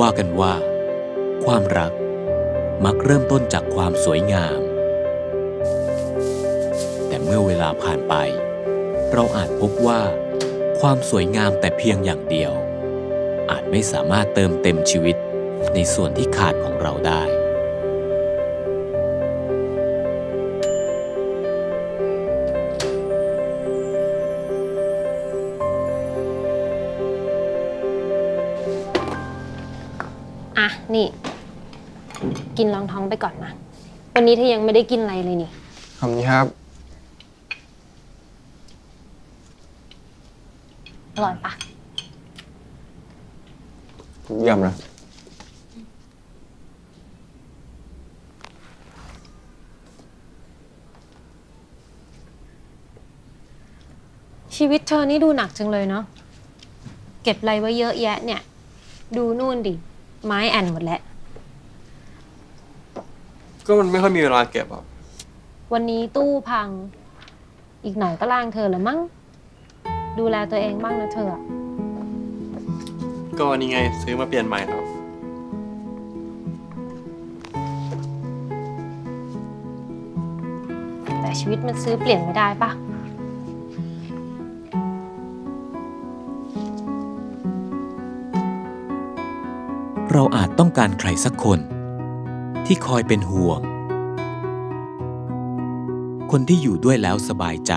ว่ากันว่า ความรักมักเริ่มต้นจากความสวยงาม แต่เมื่อเวลาผ่านไป เราอาจพบว่า ความสวยงามแต่เพียงอย่างเดียว อาจไม่สามารถเติมเต็มชีวิตในส่วนที่ขาดของเราได้ อะนี่ กินรองท้องไปก่อนนะวันนี้เธอยังไม่ได้กินอะไรเลยนี่ขอบคุณครับอร่อยปะเยี่ยมนะชีวิตเธอนี่ดูหนักจังเลยเนาะ เก็บอะไรไว้เยอะแยะเนี่ย ดูนู่นดิ ไม้แอนหมดแล้ว ก็มันไม่ค่อยมีเวลาเก็บอะวันนี้ตู้พัง อีกหน่อยก็ล่างเธอละมั้ง ดูแลตัวเองบ้างนะเธออะก็นี่ไงซื้อมาเปลี่ยนใหม่แล้วแต่ชีวิตมันซื้อเปลี่ยนไม่ได้ปะ เราอาจต้องการใครสักคน ที่คอยเป็นห่วง คนที่อยู่ด้วยแล้วสบายใจ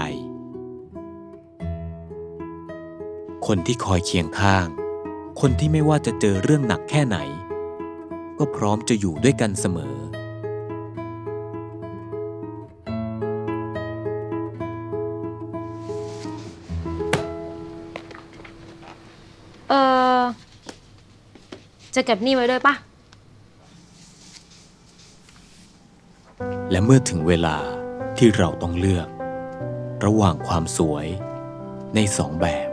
คนที่คอยเคียงข้าง คนที่ไม่ว่าจะเจอเรื่องหนักแค่ไหน ก็พร้อมจะอยู่ด้วยกันเสมอ จะเก็บหนี่ไว้ด้วยปะและเมื่อถึงเวลาที่เราต้องเลือก ระหว่างความสวยในสองแบบ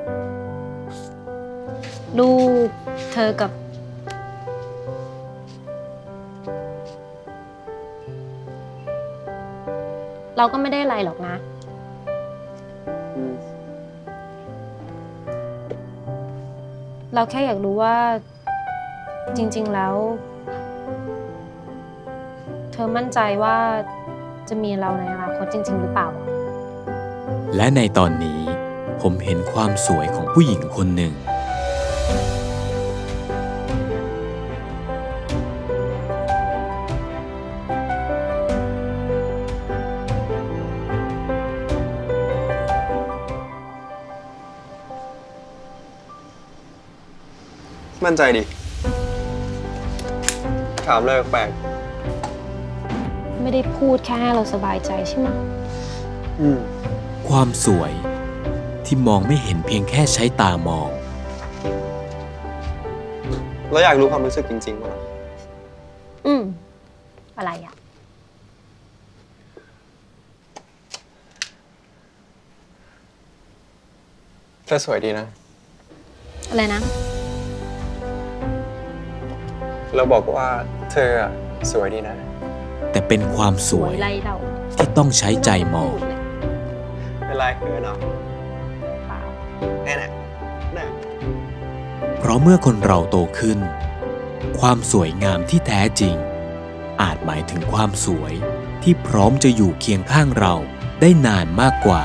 ลูกเธอกับ เราก็ไม่ได้อะไรหรอกนะ เราแค่อยากรู้ว่า จริง ๆ แล้ว เธอมั่นใจว่าจะมีเราในอนาคตจริง ๆ หรือเปล่าอะและในตอนนี้ผมเห็นความสวยของผู้หญิงคนหนึ่ง มั่นใจดิ ถามเลยแปลกไม่ได้พูดแค่ให้เราสบายใจใช่ไหมอืมความสวยที่มองไม่เห็นเพียงแค่ใช้ตามองแล้วอยากรู้ความรู้สึกจริงๆป่ะอืม อะไรอะ เธอสวยดีนะ อะไรนะ เราบอกว่าเธออะสวยดีนะ แต่เป็นความสวยไรเราที่ต้องใช้ใจมองไต้พูดเลยเป็นไรเขินเนาะเปล่าแน่แน่แน่เพราะเมื่อคนเราโตขึ้น ความสวยงามที่แท้จริง อาจหมายถึงความสวยที่พร้อมจะอยู่เคียงข้างเราได้นานมากกว่า